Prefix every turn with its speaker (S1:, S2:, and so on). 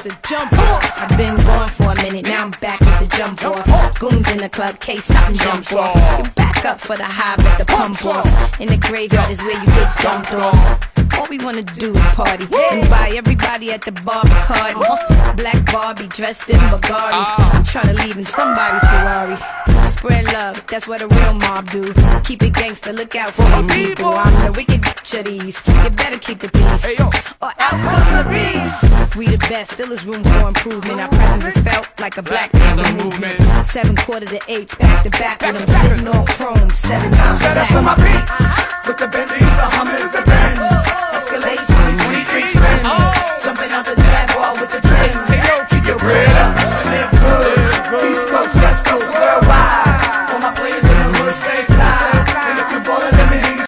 S1: to jump off. I've been gone for a minute, now I'm back with the jump off. Goons in the club, case something jump off. You back up for the high, but the pump off. In the graveyard is where you get dumped off. We wanna do is party and buy everybody at the bar Bacardi. Uh-huh. Black Barbie dressed in Bulgari. Ah. I'm tryna leave in somebody's Ferrari. Spread love, that's what a real mob do. Keep it gangster, look out for the people. I'm the wicked bitch of these. You better keep the peace, or out come the beast. We the best, still is room for improvement. Our presence is felt like a Black Panther movement. Seven quarter to eights, back to back with them sitting on chrome seven times.
S2: Set us on my beats.